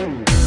Boom.